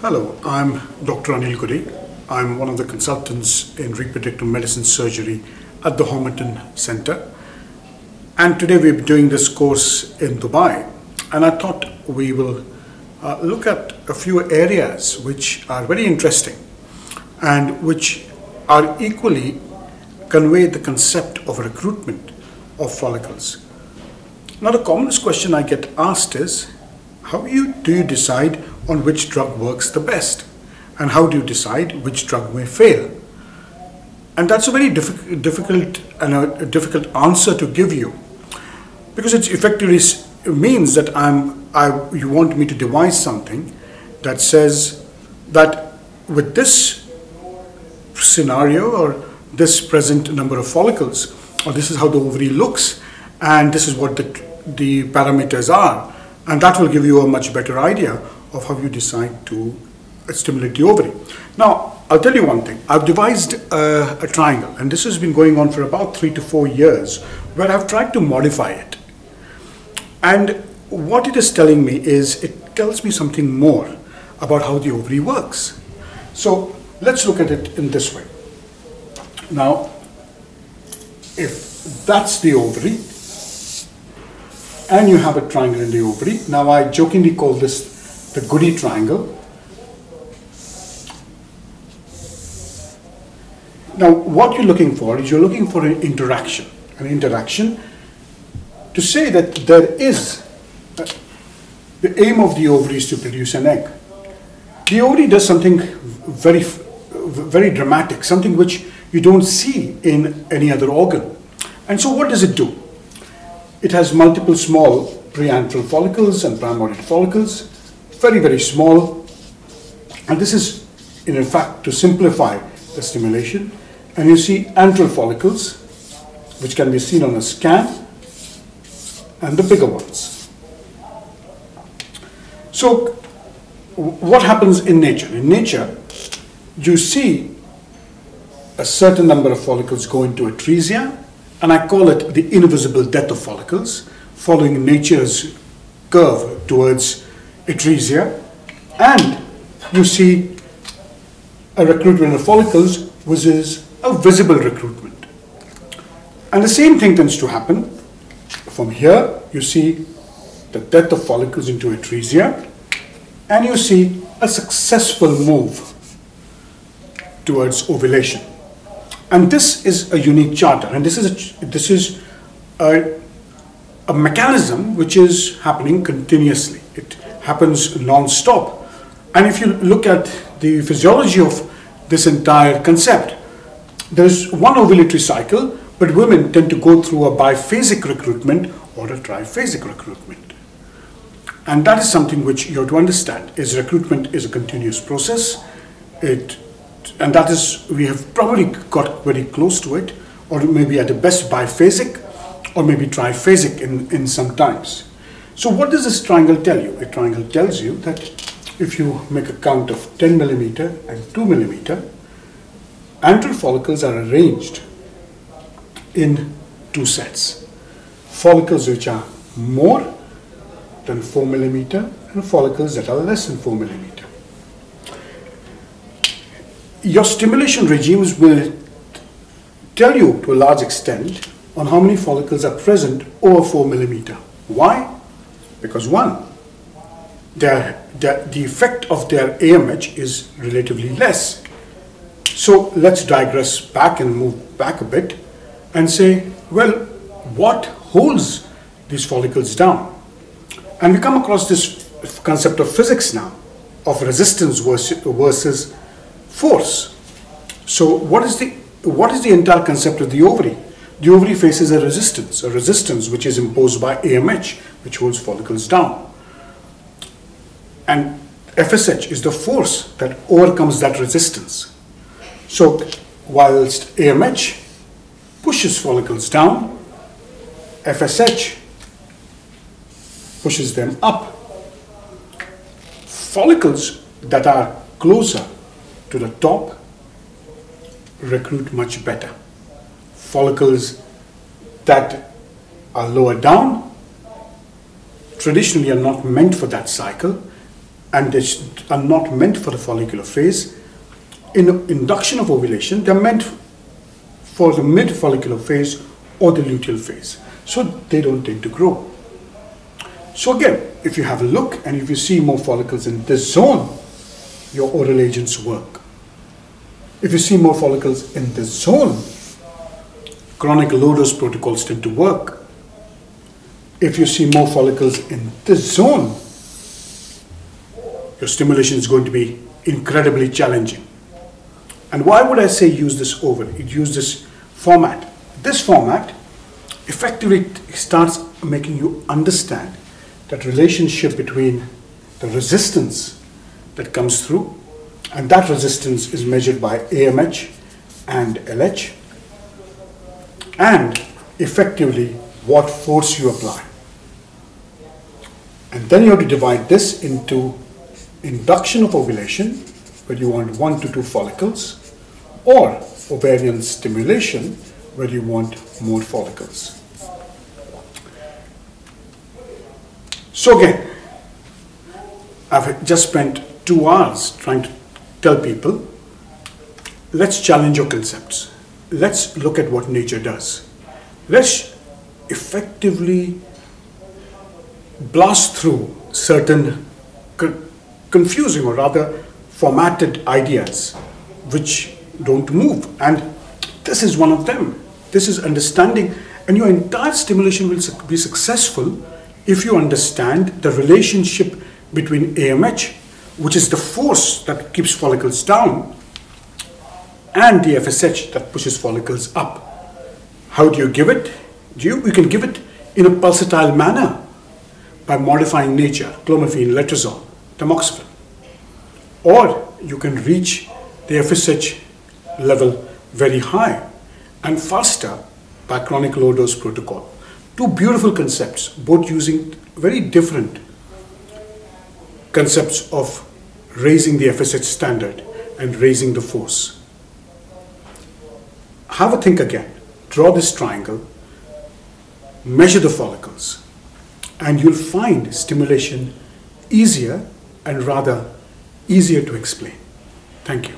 Hello, I'm Dr. Anil Gudi. I'm one of the consultants in reproductive medicine surgery at the Homerton Center. And today we're doing this course in Dubai. And I thought we will uh, look at a few areas which are very interesting and which are equally convey the concept of recruitment of follicles. Now the commonest question I get asked is, how you, do you decide on which drug works the best? And how do you decide which drug may fail? And that's a very diffi difficult and a, a, difficult answer to give you because it effectively means that I'm, I, you want me to devise something that says that with this scenario or this present number of follicles, or this is how the ovary looks, and this is what the, the parameters are, and that will give you a much better idea of how you decide to stimulate the ovary. Now, I'll tell you one thing. I've devised a, triangle, and this has been going on for about three to four years, where I've tried to modify it. And what it is telling me is it tells me something more about how the ovary works. So let's look at it in this way. Now, if that's the ovary, and you have a triangle in the ovary, now I jokingly call this the Gudi triangle. Now, what you're looking for is you're looking for an interaction, an interaction to say that there is, uh, the aim of the ovary is to produce an egg. The ovary does something very, very dramatic, something which you don't see in any other organ. And so what does it do? It has multiple small preantral follicles and primordial follicles, very, very small. And this is, in fact, to simplify the stimulation. And you see antral follicles, which can be seen on a scan, and the bigger ones. So what happens in nature? In nature, you see a certain number of follicles go into atresia, and I call it the invisible death of follicles, following nature's curve towards atresia. And you see a recruitment of follicles, which is a visible recruitment. And the same thing tends to happen. From here, you see the death of follicles into atresia, and you see a successful move towards ovulation. And this is a unique charter, and this is a, this is a, a mechanism which is happening continuously. Happens non-stop. And if you look at the physiology of this entire concept, there's one ovulatory cycle, but women tend to go through a biphasic recruitment or a triphasic recruitment. And that is something which you have to understand, is recruitment is a continuous process. It and that is, we have probably got very close to it, or maybe at the best biphasic, or maybe triphasic in, in some times. So what does this triangle tell you? A triangle tells you that if you make a count of 10 millimeter and 2 millimeter, antral follicles are arranged in two sets. Follicles which are more than 4 millimeter and follicles that are less than 4 millimeter your stimulation regimes will tell you to a large extent on how many follicles are present over 4 millimeter. Why? Because one, their, their, the effect of their AMH is relatively less. So let's digress back and move back a bit and say, well, what holds these follicles down? And we come across this concept of physics now, of resistance versus, versus force. So what is the what is the entire concept of the ovary? The ovary faces a resistance, a resistance which is imposed by AMH, which holds follicles down. And FSH is the force that overcomes that resistance. So whilst AMH pushes follicles down, FSH pushes them up. Follicles that are closer to the top recruit much better. Follicles that are lower down traditionally are not meant for that cycle and they are not meant for the follicular phase. In induction of ovulation, they're meant for the mid follicular phase or the luteal phase. So they don't tend to grow. So again, if you have a look and if you see more follicles in this zone, your oral agents work. If you see more follicles in this zone, chronic low dose protocols tend to work. If you see more follicles in this zone, your stimulation is going to be incredibly challenging. And why would I say use this over? It use this format. This format effectively starts making you understand that relationship between the resistance that comes through, and that resistance is measured by AMH and LH, and effectively what force you apply. And then you have to divide this into induction of ovulation, where you want one to two follicles, or ovarian stimulation, where you want more follicles. So again, I've just spent two hours trying to tell people, let's challenge your concepts. Let's look at what nature does. Let's effectively blast through certain co- confusing or rather formatted ideas which don't move. And this is one of them. This is understanding, and your entire stimulation will be successful if you understand the relationship between AMH, which is the force that keeps follicles down, and the FSH that pushes follicles up. How do you give it? Do you, you can give it in a pulsatile manner by modifying nature, clomiphene, letrozole, tamoxifen. Or you can reach the FSH level very high and faster by chronic low dose protocol. Two beautiful concepts, both using very different concepts of raising the FSH standard and raising the force. Have a think again. Draw this triangle, measure the follicles, and you'll find stimulation easier and rather easier to explain. Thank you.